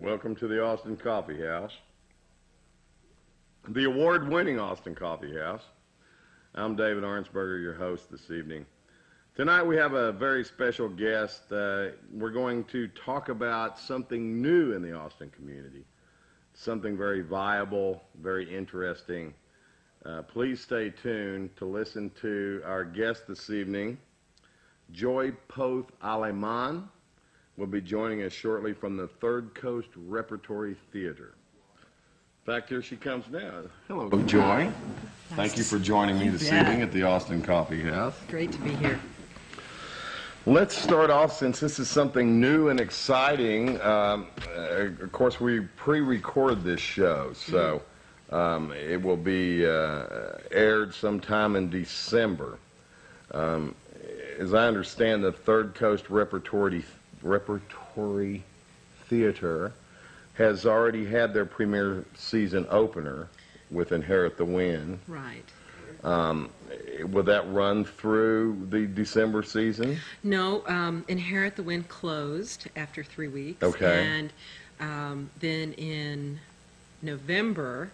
Welcome to the Austin Coffee House, the award winning Austin Coffee House. I'm David Arnsberger, your host this evening. Tonight we have a very special guest. Uh, we're going to talk about something new in the Austin community, something very viable, very interesting. Uh, please stay tuned to listen to our guest this evening, Joy Poth Aleman will be joining us shortly from the Third Coast Repertory Theater. In fact, here she comes now. Hello, Joy. Thank you for joining me this evening at the Austin Coffee House. Great to be here. Let's start off since this is something new and exciting. Um, uh, of course, we pre-record this show, so um, it will be uh, aired sometime in December. Um, as I understand, the Third Coast Repertory Repertory Theater has already had their premiere season opener with Inherit the Wind. Right. Um, will that run through the December season? No, um, Inherit the Wind closed after three weeks. Okay. And um, then in November,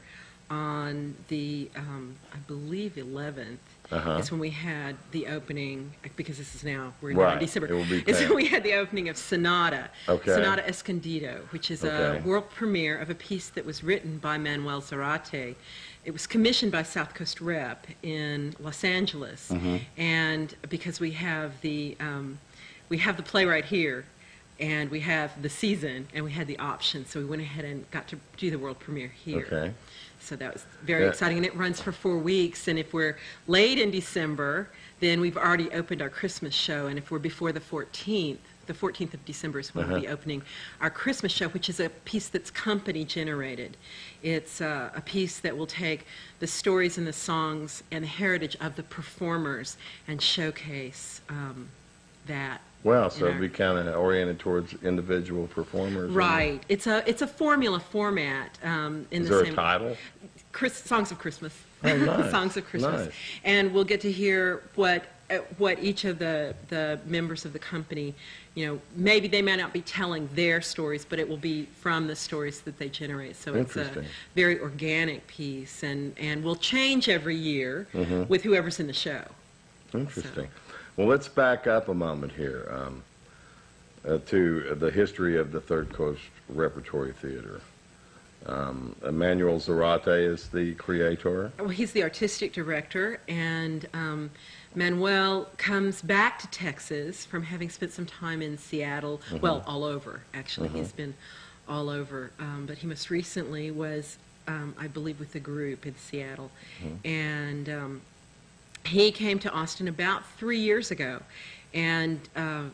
on the, um, I believe, 11th, Uh-huh. is when we had the opening, because this is now, we're Right. in December. It will be Is when we had the opening of Sonata. Okay. Sonata Escondido, which is Okay. a world premiere of a piece that was written by Manuel Zarate. It was commissioned by South Coast Rep in Los Angeles. Mm-hmm. And because we have the, um, we have the play right here, and we have the season, and we had the option, so we went ahead and got to do the world premiere here. Okay. So that was very Yeah. exciting, and it runs for four weeks. And if we're late in December, then we've already opened our Christmas show. And if we're before the 14th, the 14th of December is when we'll be Uh-huh. opening our Christmas show, which is a piece that's company generated. It's uh, a piece that will take the stories and the songs and the heritage of the performers and showcase um, that. Wow, so it'd be kind of oriented towards individual performers. Right. It's a it's a formula format um, in Is the there same a title? Chris, songs of Christmas. Oh, nice. songs of Christmas. Nice. And we'll get to hear what uh, what each of the the members of the company, you know, maybe they may not be telling their stories, but it will be from the stories that they generate. So it's a very organic piece, and and will change every year Mm-hmm. with whoever's in the show. Interesting. Well, let's back up a moment here um, uh, to the history of the Third Coast Repertory Theater. Um, Emmanuel Zarate is the creator. Well, he's the artistic director, and um, Manuel comes back to Texas from having spent some time in Seattle. Well, all over, actually. He's been all over. Um, but he most recently was, um, I believe, with the group in Seattle. And um, he came to Austin about three years ago. And uh,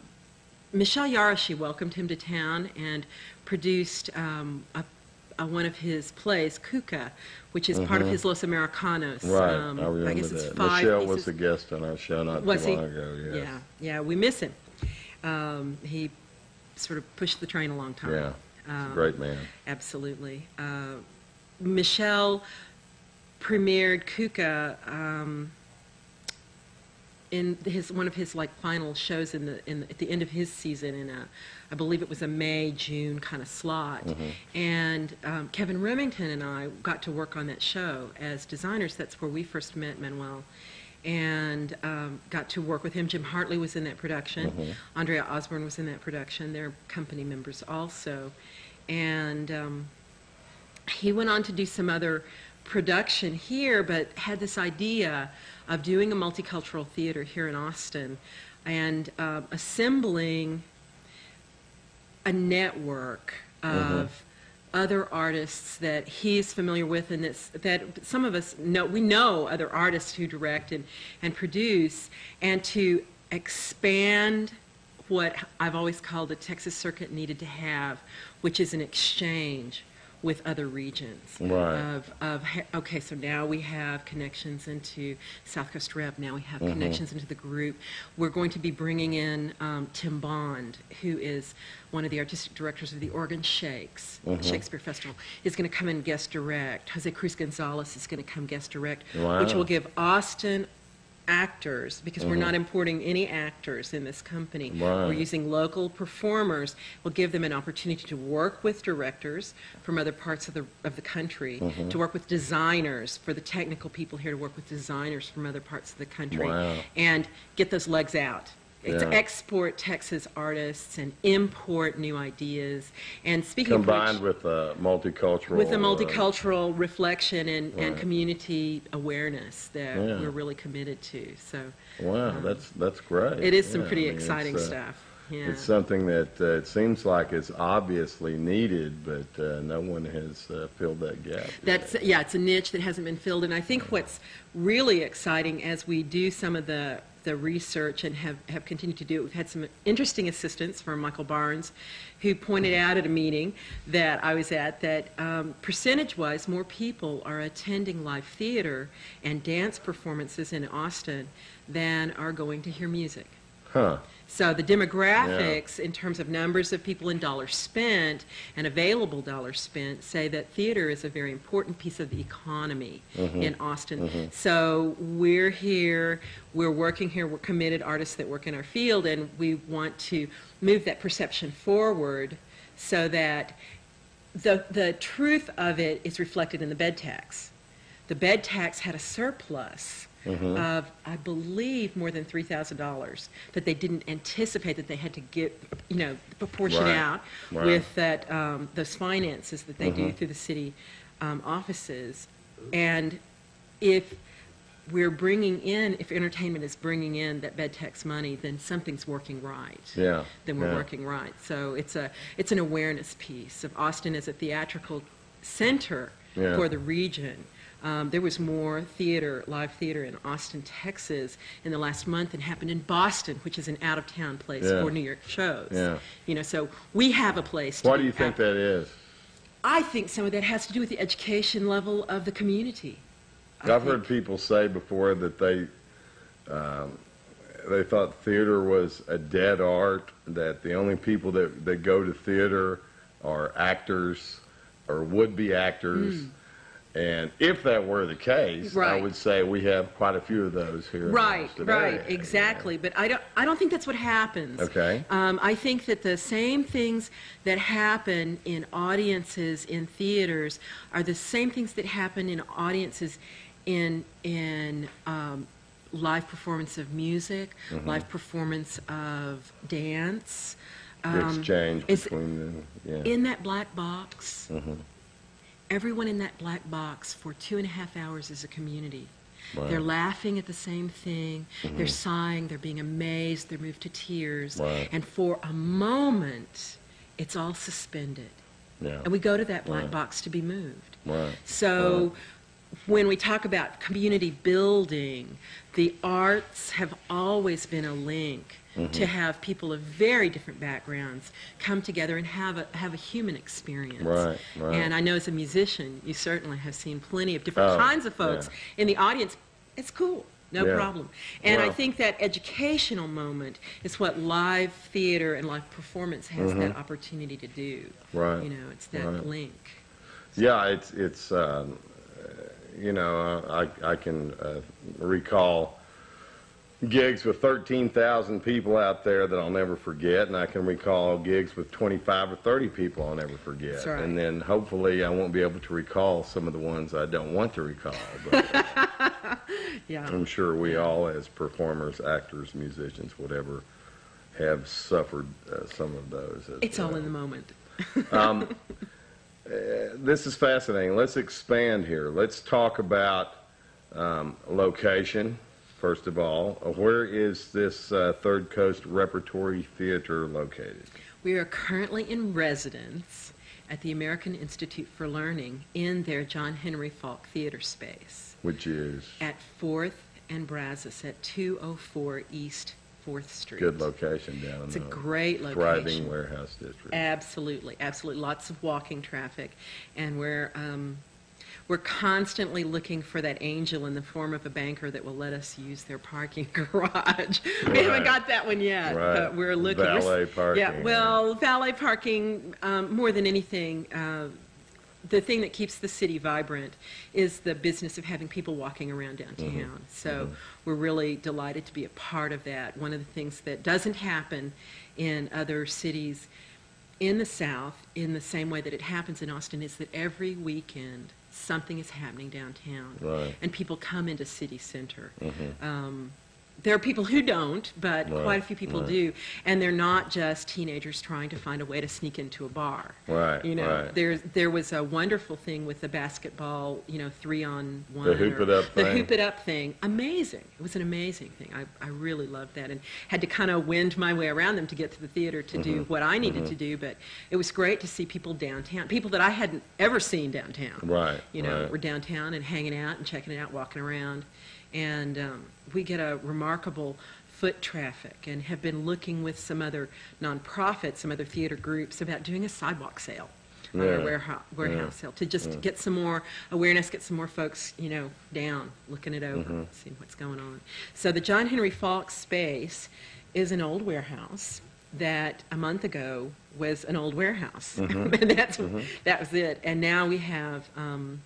Michelle Yarashi welcomed him to town and produced um, a, a, one of his plays, Kuka, which is part of his Los Americanos. Mm-hmm. Right, Um, I remember guess it's that. five Michelle pieces. was a guest on our show not Was too he? long ago. Yes. Yeah, yeah, we miss him. Um, he sort of pushed the train a long time. Yeah. Um, great man. Absolutely. Uh, Michelle premiered Kuka um, in his one of his like final shows in the in at the end of his season in a I believe it was a May June kind of slot, and um, Kevin Remington and I got to work on that show as designers. That's where we first met Manuel. And um, got to work with him. Jim Hartley was in that production. Andrea Osborne was in that production. They're company members also. And um, he went on to do some other production here, but had this idea of doing a multicultural theater here in Austin and uh, assembling a network of other artists that he's familiar with and it's, that some of us know we know other artists who direct and, and produce and to expand what I've always called the Texas circuit needed to have, which is an exchange with other regions. Right. Of, of okay, so now we have connections into South Coast Rep. Now we have connections into the group. We're going to be bringing in um, Tim Bond, who is one of the artistic directors of the Oregon Shakes Shakespeare Festival. Is going to come and guest direct. Jose Cruz Gonzalez is going to come guest direct, which will give Austin actors because we're mm-hmm. not importing any actors in this company. We're using local performers. We'll give them an opportunity to work with directors from other parts of the of the country, mm-hmm. to work with designers for the technical people here to work with designers from other parts of the country, Wow. and get those legs out. It's Yeah. export Texas artists and import new ideas. And speaking Combined of which, with a multicultural. with a uh, multicultural reflection and, and community awareness that Yeah. we're really committed to. So wow, um, that's that's great. it is some Yeah, pretty I mean, exciting uh, stuff. Yeah. It's something that uh, it seems like is obviously needed, but uh, no one has uh, filled that gap. That's yet. yeah, it's a niche that hasn't been filled, and I think what's really exciting as we do some of the the research and have, have continued to do it, we've had some interesting assistance from Michael Barnes, who pointed out at a meeting that I was at that um, percentage-wise, more people are attending live theater and dance performances in Austin than are going to hear music. Huh. So the demographics, in terms of numbers of people and dollars spent and available dollars spent, say that theater is a very important piece of the economy mm-hmm. in Austin. Mm-hmm. So we're here, we're working here, we're committed artists that work in our field, and we want to move that perception forward so that the, the truth of it is reflected in the bed tax. The bed tax had a surplus of, I believe, more than three thousand dollars that they didn't anticipate that they had to get, you know, proportion Right, out right. with that um, those finances that they do through the city um, offices, and if we're bringing in, if entertainment is bringing in that bed tax money, then something's working right Yeah. then we're yeah. working right. So it's a it's an awareness piece of Austin as a theatrical center Yeah. for the region. Um, there was more theater, live theater in Austin, Texas, in the last month than happened in Boston, which is an out-of-town place Yeah. for New York shows. Yeah. You know, so we have a place. To Why do you think that is? I think some of that has to do with the education level of the community. I I've think- heard people say before that they um, they thought theater was a dead art. That the only people that that go to theater are actors or would be actors. And if that were the case, I Hmm. Would say we have quite a few of those here. the Right, right, exactly. But I don't, I don't think that's what happens. Okay. Um, I think that the same things that happen in audiences in theaters are the same things that happen in audiences in in um, live performance of music, Mm-hmm. live performance of dance. The Um, exchange between the yeah. in that black box, Mhm. Everyone in that black box for two and a half hours is a community. Wow. They're laughing at the same thing. They're mm-hmm. sighing. They're being amazed. They're moved to tears. Right. And for a moment, it's all suspended. yeah. And we go to that black Right. box to be moved. So when we talk about community building, the arts have always been a link Mm-hmm. to have people of very different backgrounds come together and have a have a human experience. Right, right. And I know as a musician, you certainly have seen plenty of different Oh, kinds of folks in the audience. It's cool. No Yeah. problem. And I think that educational moment is what live theater and live performance has that opportunity to do. Mm-hmm. Right, You know, it's that right. link. Yeah, it's it's um, uh, you know I I can uh, recall gigs with 13,000 people out there that I'll never forget, and I can recall gigs with 25 or 30 people I'll never forget. Right. And then hopefully I won't be able to recall some of the ones I don't want to recall. But Yeah. I'm sure we all, as performers, actors, musicians, whatever, have suffered uh, some of those. as It's all in the moment. this is fascinating. Let's expand here. Let's talk about um, location, first of all. Where is this uh, Third Coast Repertory Theater located? We are currently in residence at the American Institute for Learning in their John Henry Faulk Theater space Which is at 4th and Brazos at 204 East 4th Street. good location down there. It's a great location. thriving warehouse district. Absolutely, absolutely. Lots of walking traffic, and we're um, we're constantly looking for that angel in the form of a banker that will let us use their parking garage. We Right. haven't got that one yet, Right. but we're looking. Valet parking. Yeah, well, valet parking um, more than anything. Uh, the thing that keeps the city vibrant is the business of having people walking around downtown. So we're really delighted to be a part of that. One of the things that doesn't happen in other cities in the South in the same way that it happens in Austin is that every weekend something is happening downtown. Right. And people come into city center. Um, there are people who don't, but Right, quite a few people right. do. And they're not just teenagers trying to find a way to sneak into a bar. Right, You know, right. there's there was a wonderful thing with the basketball, you know, three on one. The hoop it up The thing. hoop it up thing. Amazing. It was an amazing thing. I, I really loved that and had to kind of wind my way around them to get to the theater to do Mm-hmm. what I needed to do. But it was great to see people downtown, people that I hadn't ever seen downtown. Right, You know, right. we're downtown and hanging out and checking it out, walking around. And um, we get a remarkable foot traffic and have been looking with some other nonprofits, some other theater groups about doing a sidewalk sale or Yeah, a warehouse, warehouse sale to just get some more awareness, get some more folks, you know, down, looking it over, Mm-hmm. seeing what's going on. So the John Henry Faulk space is an old warehouse that a month ago was an old warehouse. Mm-hmm. and that's, that was it. And now we have, um,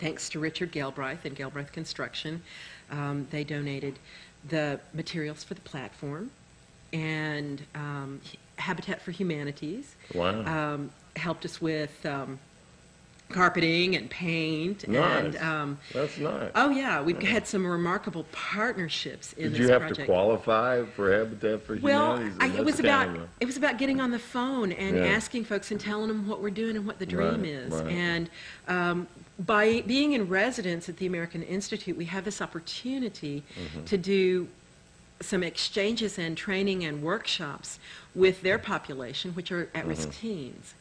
thanks to Richard Galbraith and Galbraith Construction, um, they donated the materials for the platform and um, Habitat for Humanities Wow. um, helped us with um, carpeting and paint and Nice. um, That's nice. oh yeah we've had some remarkable partnerships in Did this you have project to qualify for Habitat for well Humanities? And it was about of it was about getting on the phone and Yeah. asking folks and telling them what we're doing and what the dream Right, is right. and um, by being in residence at the American Institute we have this opportunity Mm-hmm. to do some exchanges and training and workshops with their population, which are at-risk Mm-hmm. teens.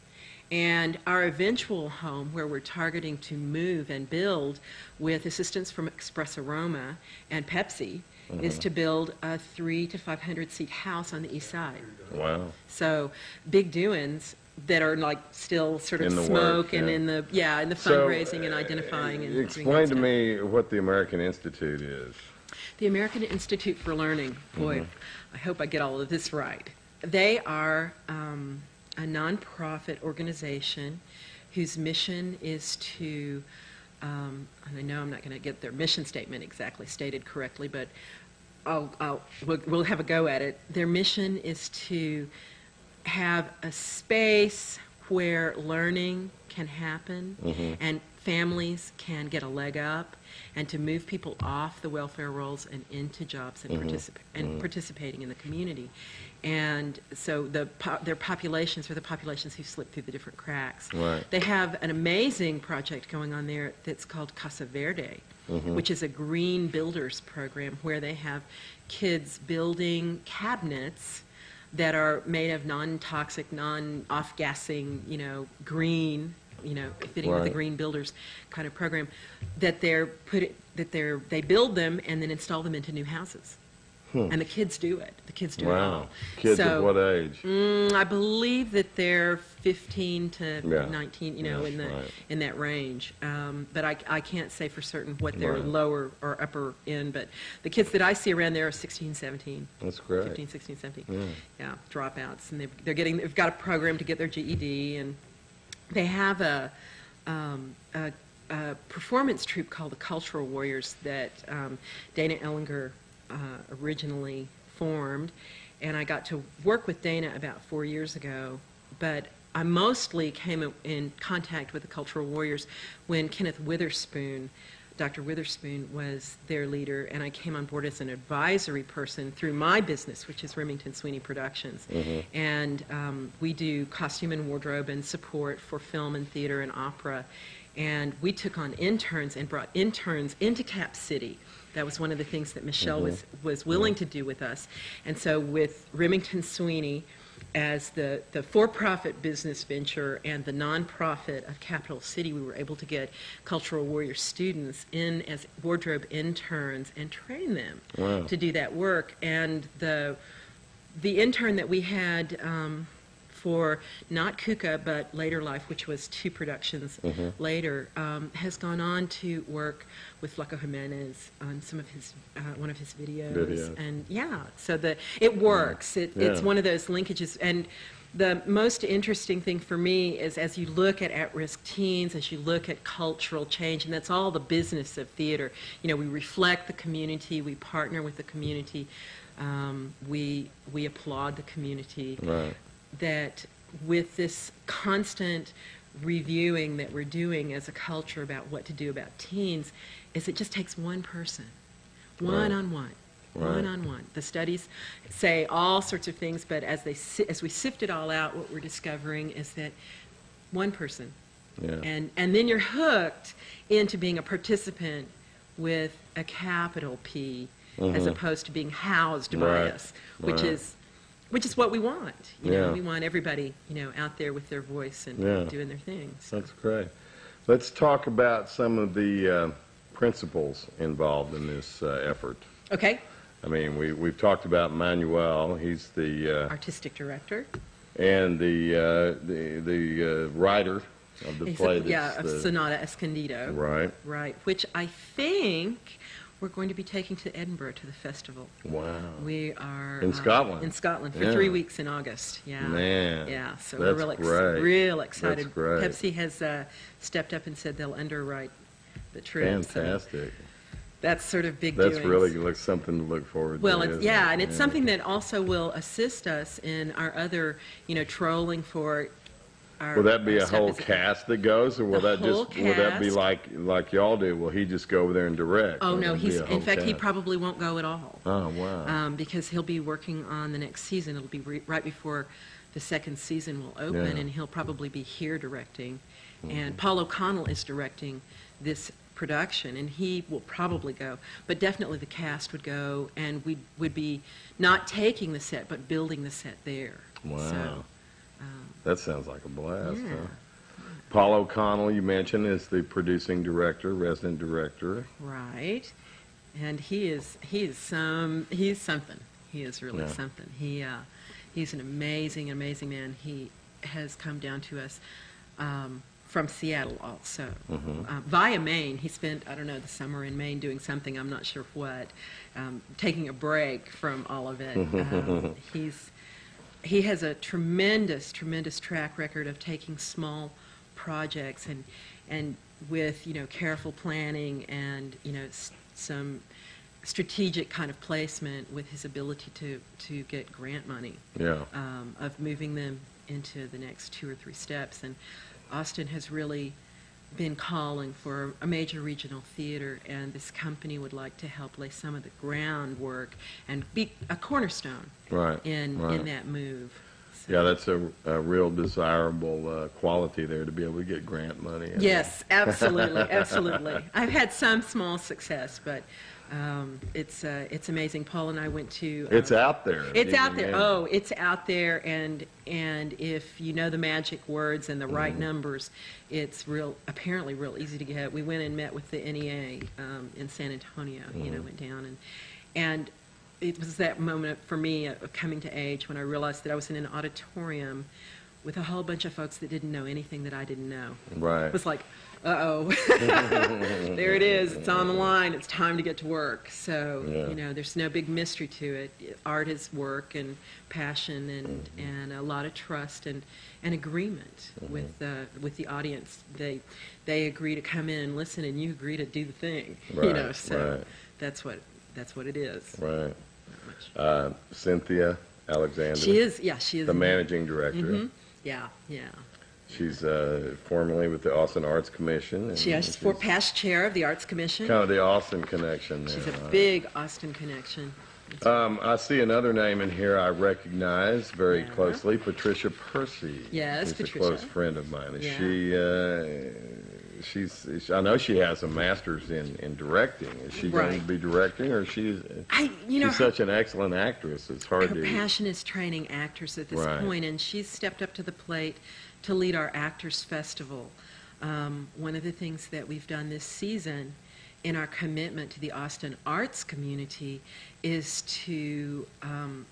And our eventual home, where we're targeting to move and build with assistance from Express Aroma and Pepsi, is Mm-hmm. to build a three to 500 seat house on the east side. Wow. So big doings that are like still sort of In the smoke works, and yeah. in the yeah in the So, fundraising and identifying and Explain to me what the American Institute is. The American Institute for Learning. Boy, I hope I get all of this right. They are um, a nonprofit organization whose mission is to, um, and I know I'm not going to get their mission statement exactly stated correctly, but I'll, I'll, we'll, we'll have a go at it. Their mission is to have a space where learning can happen mm-hmm. and families can get a leg up and to move people off the welfare rolls and into jobs and, mm-hmm. particip- and mm-hmm. participating in the community. And so the po- their populations are the populations who slip through the different cracks. Right. They have an amazing project going on there that's called Casa Verde, which is a green builders program where they have kids building cabinets that are made of non-toxic, non-off-gassing, you know, green, you know, fitting with the green builders kind of program, that they're put it, that they're they build them and then install them into new houses, and the kids do it. The kids do it Wow. all. Kids so, of what age? Mm, I believe that they're 15 to Yeah. 19, you know, Yeah, in the right. in that range. Um, but I, I can't say for certain what their Right. lower or upper end. But the kids that I see around there are 16, 17. That's great. 15, 16, 17. Yeah. Yeah, dropouts, and they've, they're getting. They've got a program to get their GED, and they have a, um, a, a performance troupe called the Cultural Warriors that um, Dana Ellinger uh, originally formed, and I got to work with Dana about four years ago, but. I mostly came in contact with the Cultural Warriors when Kenneth Witherspoon Dr. Witherspoon was their leader, and I came on board as an advisory person through my business, which is Remington Sweeney Productions. And um, we do costume and wardrobe and support for film and theater and opera. And we took on interns and brought interns into Cap City. That was one of the things that Michelle was, was willing to do with us. And so with Remington Sweeney, as the, the for-profit business venture and the nonprofit of Capital City, we were able to get Cultural Warrior students in as wardrobe interns and train them Wow. to do that work. And the the intern that we had um, for not Kuka but Later Life, which was two productions later, um, has gone on to work with Flaco Jimenez on some of his uh, one of his videos. And yeah, so the it works. It, It's one of those linkages and. the most interesting thing for me is as you look at at-risk teens, as you look at cultural change, and that's all the business of theater. You know, we reflect the community, we partner with the community, um, we we applaud the community. Right. That with this constant reviewing that we're doing as a culture about what to do about teens, is it just takes one person, one Right. on one. Right. One on one. The studies say all sorts of things, but as they as we sift it all out, what we're discovering is that one person, Yeah. and and then you're hooked into being a participant with a capital P, as Mhm. opposed to being housed by us, which Right. is which is what we want. You know, we want everybody you know out there with their voice and Yeah. doing their things. That's great. Let's talk about some of the uh, principles involved in this uh, effort. Okay, I mean, we, we've talked about Manuel. He's the, uh, artistic director. and the, uh, the, the uh, writer of the He's play a- yeah, the, Sonata Escondido. right. Right, which I think we're going to be taking to Edinburgh to the festival. Wow. We are In uh, Scotland? In Scotland for Yeah. three weeks in August. Yeah. Man, Yeah. So that's we're real, ex- great. real excited. That's great. Pepsi has uh, stepped up and said they'll underwrite the trip. so Fantastic. that's sort of big That's doings. really look, something to look forward Well, to. isn't yeah, it? and it's something that also will assist us in our other, you know, trolling for our. Will that be a whole cast that goes, or will The that just will that be cast. like like y'all do? Will he just go over there and direct? Oh Or no, be he's a in fact he cast? probably won't go at all. Oh wow. um, because he'll be working on the next season. It'll be re- right before the second season will open, Yeah. Mm-hmm. and he'll probably be here directing. And Paul O'Connell is directing this production, and he will probably go. But definitely the cast would go, and we would be not taking the set, but building the set there. Wow. So, that sounds like a blast. yeah. Huh? Paul O'Connell, you mentioned, is the producing director, resident director. right. And he is he is some he's something. He is really Yeah. something. He uh, he's an amazing amazing man. He has come down to us um, from Seattle also Mhm. uh, via Maine. He spent I don't know the summer in Maine doing something I'm not sure what, um, taking a break from all of it. um, he's he has a tremendous, tremendous track record of taking small projects and and with you know careful planning and you know some strategic kind of placement with his ability to to get grant money Yeah. um, of moving them into the next two or three steps. And Austin has really been calling for a major regional theater, and this company would like to help lay some of the groundwork and be a cornerstone Right. in right. in that move. So- Yeah, that's a, a real desirable uh, quality there to be able to get grant money. it? Yes, absolutely, absolutely. I've had some small success, but um, it's uh, it's amazing. Paul and I went to. uh, It's out there. It's out there. in- Oh, it's out there, and and if you know the magic words and the right Mm-hmm. numbers, it's real. Apparently, real easy to get. We went and met with the NEA um, in San Antonio. You Mm-hmm. know, went down and and it was that moment for me of coming to age when I realized that I was in an auditorium with a whole bunch of folks that didn't know anything that I didn't know. Right. It was like, uh oh, there it is. It's on the line. It's time to get to work. So Yeah. you know, there's no big mystery to it. Art is work and passion and Mm-hmm. and a lot of trust and and agreement Mm-hmm. with uh, with the audience. They they agree to come in and listen, and you agree to do the thing. you know, so right. that's what that's what it is. Right. Uh, Cynthia Alexander. She is, yeah, she is the managing director. Mhm. Yeah, yeah. She's uh, formerly with the Austin Arts Commission. and She is for past chair of the Arts Commission. kind of the Austin connection. She's a right? big Austin connection. Um, I see another name in here I recognize very Yeah. closely, Patricia Percy. Yes, She's Patricia. a close friend of mine. Is Yeah. she? Uh, she's. I know she has a master's in, in directing. Is she going to be directing, or she's? I, you know, she's her, such an excellent actress. It's hard her to. passion is training actors at this Right. point, and she's stepped up to the plate to lead our Actors Festival. Um, one of the things that we've done this season in our commitment to the Austin arts community is to um,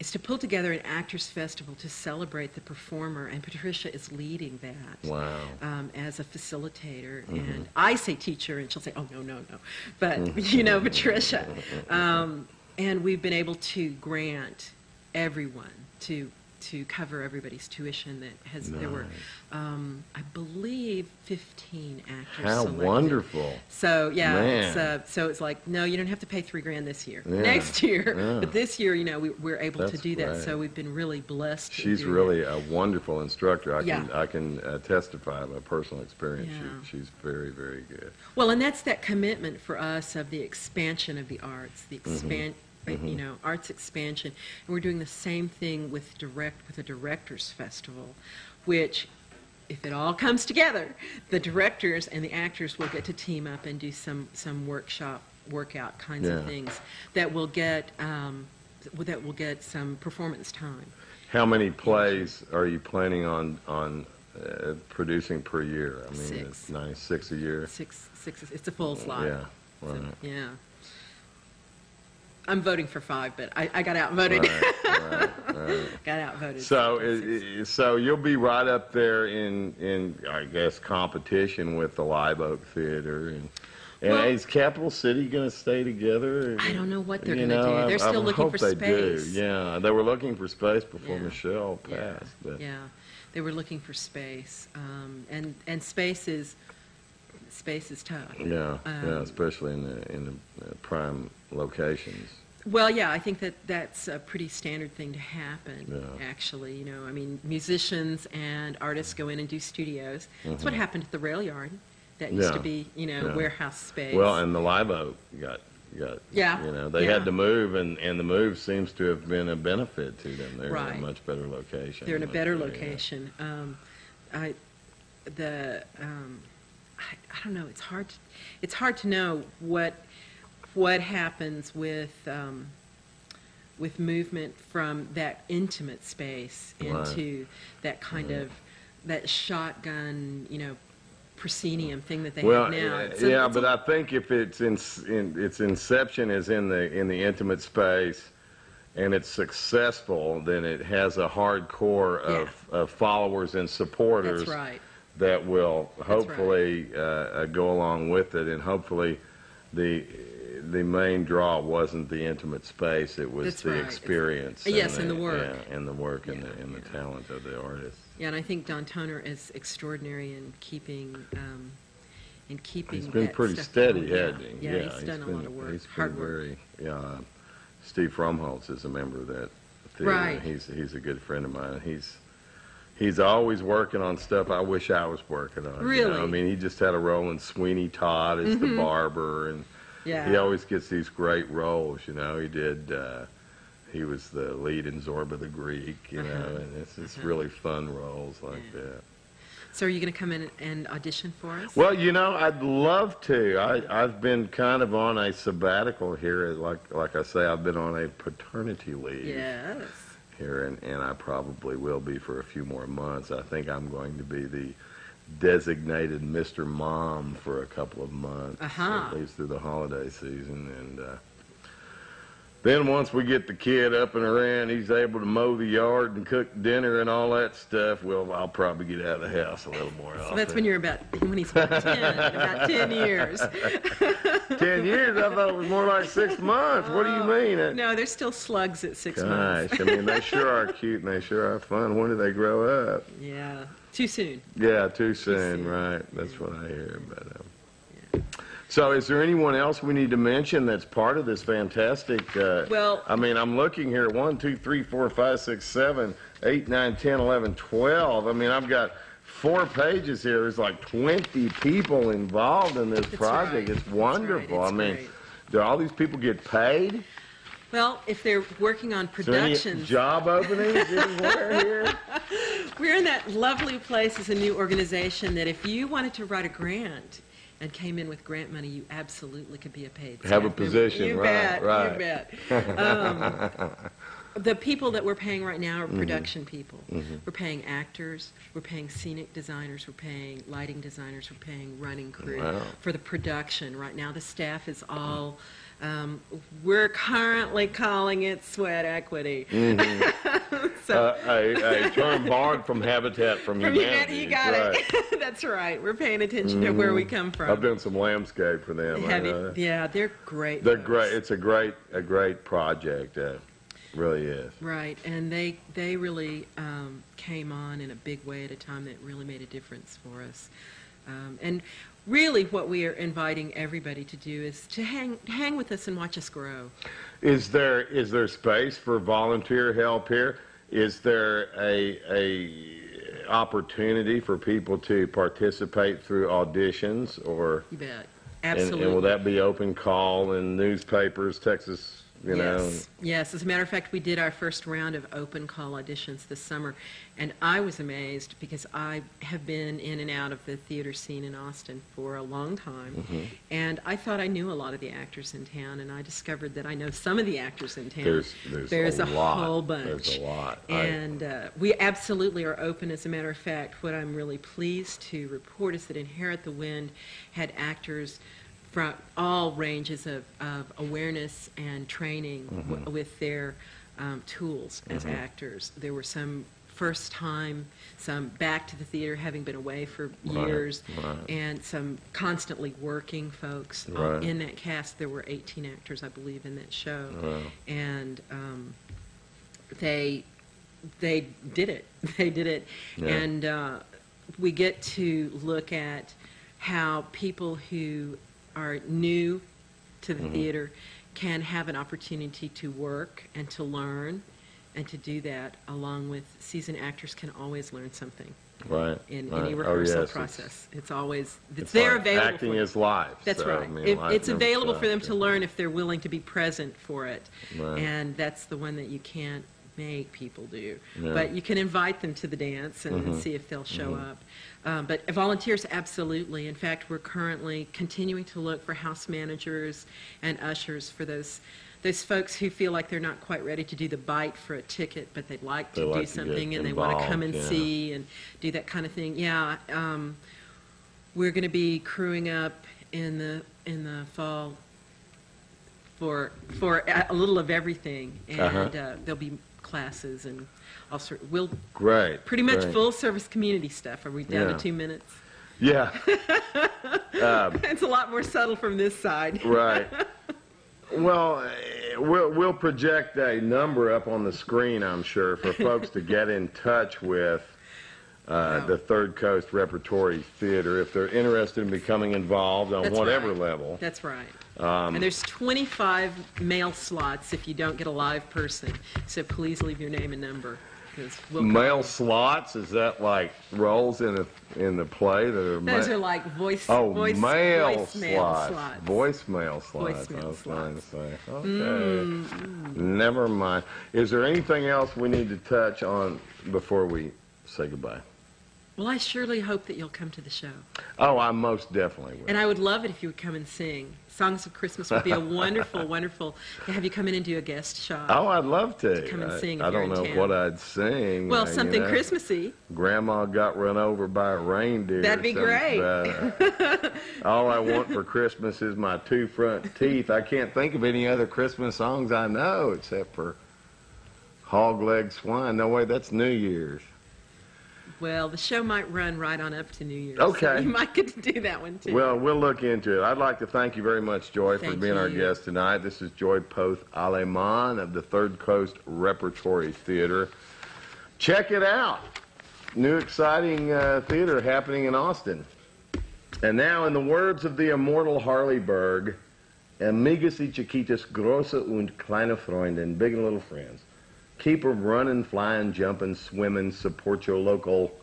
is to pull together an actors festival to celebrate the performer, and Patricia is leading that. Wow. um, as a facilitator, Mm-hmm. and I say teacher, and she'll say, "Oh no, no, no," but you know, Patricia, um, and we've been able to grant everyone to to cover everybody's tuition that has, there were, um, I believe, 15 actors How selected. wonderful. So, yeah, it's, uh, so it's like, no, you don't have to pay three grand this year. Yeah, Next year. yeah. But this year, you know, we, we're able to That's do that. great. So we've been really blessed. She's really that. a wonderful instructor. I can I can uh, testify by personal experience. Yeah. She, she's very very good. Well, and that's that commitment for us of the expansion of the arts, the Mm-hmm. expand, uh, you know, arts expansion. And we're doing the same thing with direct with a Directors Festival, which, if it all comes together, the directors and the actors will get to team up and do some some workshop, workout kinds Yeah. of things that will get um, that will get some performance time. How many plays are you planning on on uh, producing per year? I mean, Six. it's nice six a year. Six six. It's a full slot. Yeah, So, yeah. I'm voting for five, but I, I got outvoted. right, right, right. got outvoted. So, Six. i- i- so you'll be right up there in, in I guess, competition with the Live Oak Theater, and, and Well- is Capital City going to stay together? I don't know what they're gonna do. They're still I looking hope for they do. space. Yeah, they were looking for space before Yeah. Michelle Yeah, passed. But yeah, they were looking for space, um, and and space is space is tough. yeah, yeah, Um, especially in the in the uh, prime locations. Well, yeah, I think that that's a pretty standard thing to happen. Yeah. Actually, you know, I mean, musicians and artists go in and do studios. That's what happened at the rail yard. That used Mm-hmm. Yeah. to be, you know, Yeah. warehouse space. Well, and the Live Oak got got. Yeah, You know, they yeah. had to move, and and the move seems to have been a benefit to them. They're in a much better location. They're in a better location. Um, I, the, um, I, I don't know. It's hard. To, it's hard to know what what happens with um, with movement from that intimate space into that kind of that shotgun, you know, proscenium thing that they Well, have now. yeah, It's yeah, but I think if it's in, in its inception is in the in the intimate space, and it's successful, then it has a hardcore of, of followers and supporters that's right. That will right. hopefully uh, uh, go along with it, and hopefully the the main draw wasn't the intimate space; it was That's the right. Experience. Yes, and the work. yeah, and the work and the and the talent of the artist. Yeah, and I think Don Toner is extraordinary in keeping um, in keeping. He's been that pretty steady, going. hasn't he? Yeah, he's done been, a lot of work, He's been hard work. very, yeah. Steve Fromholz is a member of that theater. Right. He's he's a good friend of mine. He's he's always working on stuff I wish I was working on. you know? Really? Mm-hmm. I mean, he just had a role in Sweeney Todd as the barber, and Yeah. he always gets these great roles. You know, he did. Uh, he was the lead in Zorba the Greek, you know, Uh-huh. and it's it's Uh-huh. really fun roles like Yeah. that. So, are you going to come in and audition for us? Well, you know, I'd love to. I, I've been kind of on a sabbatical here. Like like I say, I've been on a paternity leave yes. Here, and, and I probably will be for a few more months. I think I'm going to be the designated Mr. Mom for a couple of months, Uh-huh. at least through the holiday season. And uh, then once we get the kid up and around, he's able to mow the yard and cook dinner and all that stuff. Well, I'll probably get out of the house a little more So often. that's when you're about when he's about ten, about ten years. Ten years? I thought it was more like six months. What do you mean? No, they're still slugs at six months. Gosh, I mean, they sure are cute and they sure are fun. When do they grow up? Yeah, too soon. Yeah, too soon, soon. right? That's Yeah. what I hear. But um, so, is there anyone else we need to mention that's part of this fantastic? Uh, Well- I mean, I'm looking here: one, two, three, four, five, six, seven, eight, nine, ten, eleven, twelve. I mean, I've got. Four pages here. There's like 20 people involved in this project. right. It's wonderful. right. I mean, great. do all these people get paid? Well, if they're working on Is there any productions, job openings anywhere here? we're in that lovely place as a new organization that if you wanted to write a grant and came in with grant money, you absolutely could be a paid Have a member. position, you right, bet, right. You bet. Um, the people that we're paying right now are Mm-hmm. production people. We're paying actors, we're paying scenic designers, we're paying lighting designers, we're paying running crew Wow. for the production. Right now, the staff is all. Um, we're currently calling it sweat equity. so, Uh, a, a term borrowed from Habitat from from Humanity. you got right. Mm-hmm. it. That's right. We're paying attention to where we come from. I've done some landscape for them. Have you- yeah, they're great. They're folks. great. It's a great, a great project. Uh, really is. Right, and they they really um, came on in a big way at a time that really made a difference for us. Um, and really, what we are inviting everybody to do is to hang hang with us and watch us grow. Is there is there space for volunteer help here? Is there a a opportunity for people to participate through auditions or You bet, and, absolutely. and will that be open call in newspapers, Texas, you know? yes, yes. As a matter of fact, we did our first round of open call auditions this summer, and I was amazed because I have been in and out of the theater scene in Austin for a long time, Mm-hmm. and I thought I knew a lot of the actors in town, and I discovered that I know some of the actors in town. There's there's, a, lot. whole bunch. There's a lot. I- And uh, we absolutely are open. As a matter of fact, what I'm really pleased to report is that Inherit the Wind had actors from all ranges of, of awareness and training Mm-hmm. w- with their um, tools as actors. There were some first time, some back to the theater having been away for years, right. and some constantly working folks. Uh, Right. In that cast, there were 18 actors, I believe, in that show Wow. and um, they they did it. They did it, Yeah. and uh, we get to look at how people who are new to Mm-hmm. the theater can have an opportunity to work and to learn and to do that along with seasoned actors can always learn something right. in right. any Oh, rehearsal yes, process. It's, always it's, it's there like available. Acting is life. That's so, I right. mean, It- life it's available for them to learn if they're willing to be present for it. Right. And that's the one that you can't make people do. Yeah. Mm-hmm. But you can invite them to the dance and see if they'll show up. Um, but volunteers, absolutely. In fact, we're currently continuing to look for house managers and ushers for those. Those folks who feel like they're not quite ready to do the bite for a ticket, but they'd like to They do like to something and they want to come and yeah. see and do that kind of thing. Yeah, um, we're going to be crewing up in the in the fall for for a a little of everything, and Uh-huh. uh, there'll be classes and all sort. We'll Great. pretty much full service community stuff. Are we down Yeah. to two minutes? Yeah. it's a lot more subtle from this side. Right. Well, eh, we'll, we'll project a number up on the screen, I'm sure, for folks to get in touch with uh, Wow. the Third Coast Repertory Theater if they're interested in becoming involved on That's whatever right. level. That's right. Um, and there's 25 mail slots if you don't get a live person. So please leave your name and number. we'll Mail slots, is that like roles in, a, in the play that are Those are like voice. Oh, voice, mail voicemail slots. slots. Voicemail slots. Voicemail I was trying to slots. say. Okay. Never mind. Is there anything else we need to touch on before we say goodbye? Well, I surely hope that you'll come to the show. Oh, I most definitely will. And I would love it if you would come and sing. Songs of Christmas would be a wonderful, wonderful to have you come in and do a guest shot. oh, I'd love to. come and I- sing I, you're don't know town. what I'd sing. well, uh, you something know. Christmassy. Grandma got run over by a reindeer. That'd be great. uh, all I want for Christmas is my two front teeth. I can't think of any other Christmas songs I know except for Hog Leg Swine. No way, that's New Year's. Well, the show might run right on up to New Year's. So Okay. you might get to do that one too. Well, we'll look into it. I'd like to thank you very much, Joy, for Thank being our guest tonight. This is Joy Poth Aleman of the Third Coast Repertory Theater. Check it out. New exciting uh, theater happening in Austin. And now, in the words of the immortal Harley Berg, Amigas y chiquitas, große und kleine Freundin, big and little friends. Keep 'em running, flying, jumping, swimming. Support your local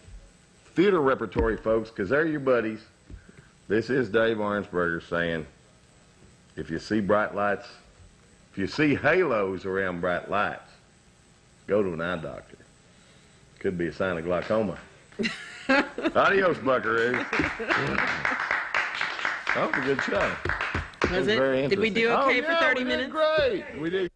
theater repertory, folks, because they're your buddies. This is Dave Arnsberger saying, if you see bright lights, if you see halos around bright lights, go to an eye doctor. Could be a sign of glaucoma. Adios, buckaroos. that was a good show. Was was it? Did we do okay oh, for yeah, 30 we did minutes? Great. We did.